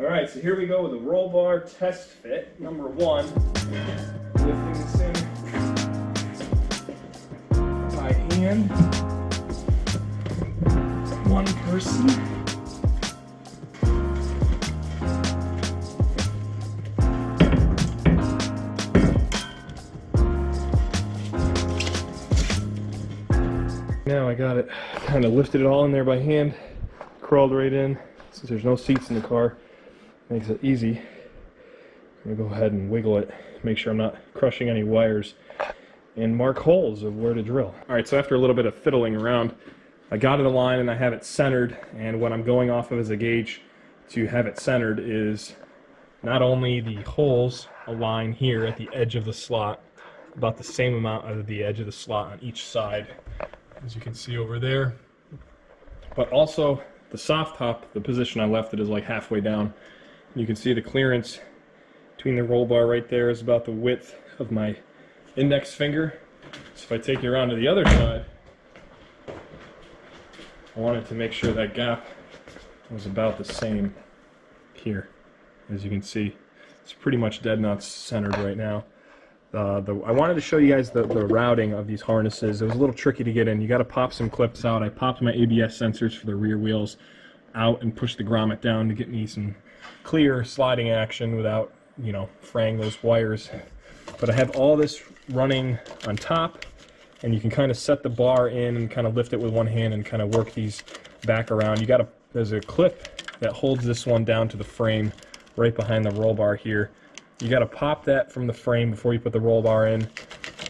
All right, so here we go with the roll bar test fit. Number one, lifting this in by hand. One person. Now I got it, kind of lifted it all in there by hand, crawled right in. Since there's no seats in the car, makes it easy. I'm gonna go ahead and wiggle it, make sure I'm not crushing any wires, and mark holes of where to drill. All right, so after a little bit of fiddling around, I got it aligned and I have it centered, and what I'm going off of as a gauge to have it centered is not only the holes align here at the edge of the slot, about the same amount of the edge of the slot on each side, as you can see over there, but also the soft top, the position I left it is like halfway down. You can see the clearance between the roll bar right there is about the width of my index finger. So if I take you around to the other side, I wanted to make sure that gap was about the same here. As you can see, it's pretty much dead nuts centered right now. Uh, the, I wanted to show you guys the, the routing of these harnesses. It was a little tricky to get in. You got to pop some clips out. I popped my ABS sensors for the rear wheels out and pushed the grommet down to get me some clear sliding action without, you know, fraying those wires. But I have all this running on top, and you can kind of set the bar in and kind of lift it with one hand and kind of work these back around. You got a, there's a clip that holds this one down to the frame right behind the roll bar here. You got to pop that from the frame before you put the roll bar in.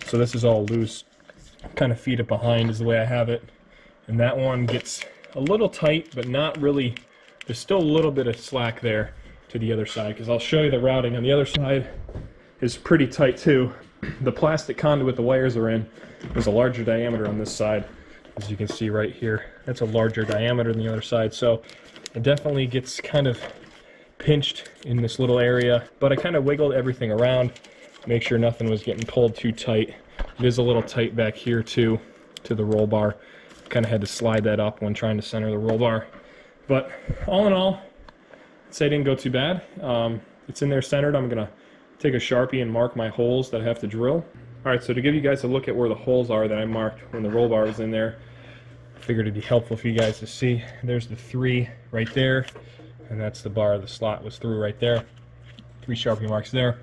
So this is all loose. Kind of feed it behind is the way I have it. And that one gets a little tight, but not really. There's still a little bit of slack there to the other side because I'll show you the routing on the other side is pretty tight too. The plastic conduit the wires are in is a larger diameter on this side, as you can see right here. That's a larger diameter than the other side, so it definitely gets kind of pinched in this little area, but I kind of wiggled everything around, make sure nothing was getting pulled too tight. It is a little tight back here too, to the roll bar. Kind of had to slide that up when trying to center the roll bar. But all in all, I'd say it didn't go too bad. Um, it's in there centered. I'm gonna take a Sharpie and mark my holes that I have to drill. All right, so to give you guys a look at where the holes are that I marked when the roll bar was in there, I figured it'd be helpful for you guys to see. There's the three right there and that's the bar the slot was through right there. Three Sharpie marks there.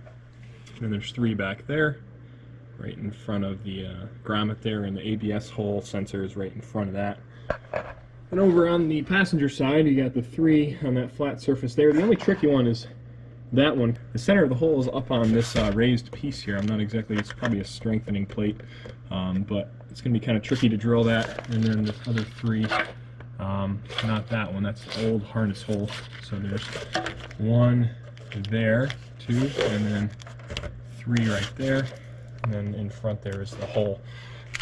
And then there's three back there, right in front of the uh, grommet there, and the ABS hole sensor is right in front of that. And over on the passenger side, you got the three on that flat surface there. The only tricky one is that one. The center of the hole is up on this uh, raised piece here. I'm not exactly, it's probably a strengthening plate, um, but it's going to be kind of tricky to drill that. And then the other three um, not that one, that's the old harness hole. So there's one there, two, and then three right there. And then in front there is the hole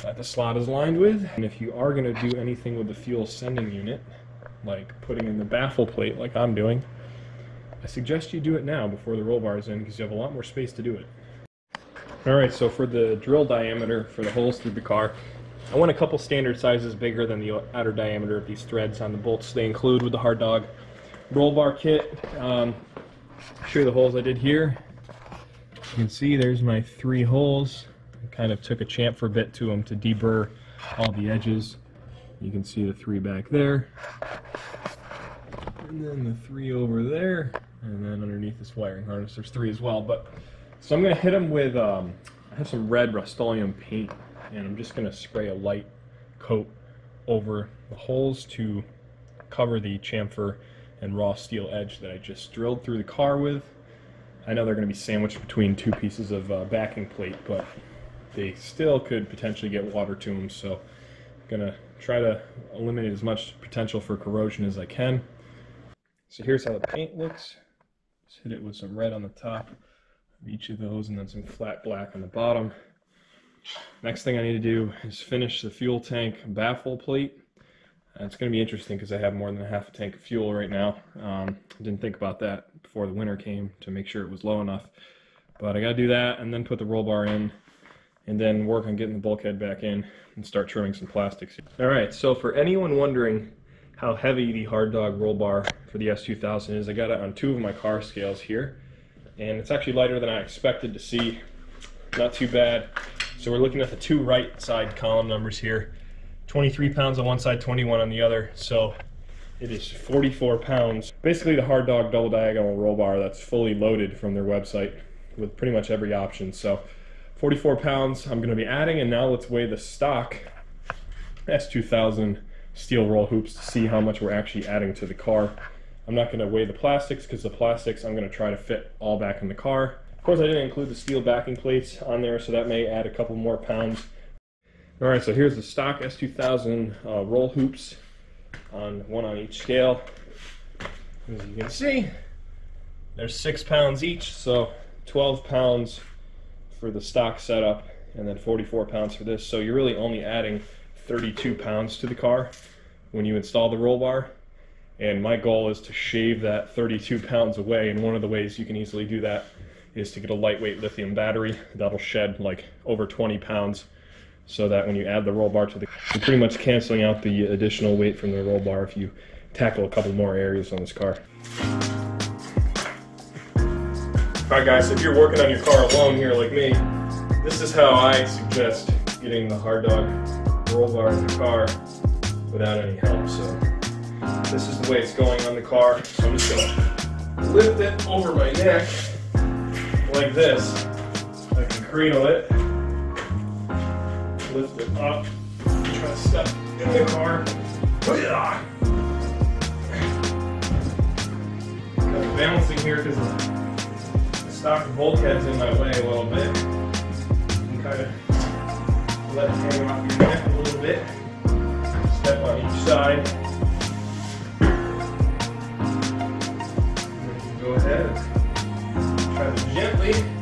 that the slot is lined with. And if you are going to do anything with the fuel sending unit, like putting in the baffle plate like I'm doing, I suggest you do it now before the roll bar is in because you have a lot more space to do it. Alright, so for the drill diameter for the holes through the car, I want a couple standard sizes bigger than the outer diameter of these threads on the bolts they include with the hard dog roll bar kit. Um, show you the holes I did here. You can see there's my three holes. Kind of took a chamfer bit to them to deburr all the edges. You can see the three back there. And then the three over there. And then underneath this wiring harness there's three as well. But So I'm going to hit them with, um, I have some red Rust-Oleum paint and I'm just going to spray a light coat over the holes to cover the chamfer and raw steel edge that I just drilled through the car with. I know they're going to be sandwiched between two pieces of uh, backing plate, but they still could potentially get water to them, so I'm going to try to eliminate as much potential for corrosion as I can. So here's how the paint looks. Just hit it with some red on the top of each of those and then some flat black on the bottom. Next thing I need to do is finish the fuel tank baffle plate. Uh, it's going to be interesting because I have more than a half a tank of fuel right now. Um, I didn't think about that before the winter came to make sure it was low enough. But I got to do that and then put the roll bar in and then work on getting the bulkhead back in and start trimming some plastics. All right, so for anyone wondering how heavy the hard dog roll bar for the S2000 is I got it on two of my car scales here, and it's actually lighter than I expected to see. Not too bad. So we're looking at the two right side column numbers here. 23 pounds on one side, 21 on the other. So it is 44 pounds. Basically the Hard Dog double diagonal roll bar that's fully loaded from their website with pretty much every option. So 44 pounds I'm gonna be adding and now let's weigh the stock S2000 steel roll hoops to see how much we're actually adding to the car. I'm not gonna weigh the plastics because the plastics I'm gonna try to fit all back in the car. Of course I didn't include the steel backing plates on there so that may add a couple more pounds. All right, so here's the stock S2000 uh, roll hoops on one on each scale. As you can see, there's six pounds each, so 12 pounds for the stock setup and then 44 pounds for this. So you're really only adding 32 pounds to the car when you install the roll bar. And my goal is to shave that 32 pounds away. And one of the ways you can easily do that is to get a lightweight lithium battery that'll shed like over 20 pounds so that when you add the roll bar to the, you're pretty much canceling out the additional weight from the roll bar if you tackle a couple more areas on this car. Alright guys, if you're working on your car alone here like me, this is how I suggest getting the hard dog roll bar in the car without any help. So this is the way it's going on the car. So I'm just gonna lift it over my neck like this. I can cradle it, lift it up, try to step in the car. Oh, kind of balancing here because stock bulkhead's in my way a little bit. You kind of let it hang off your neck a little bit. Step on each side. Go ahead. Try to gently.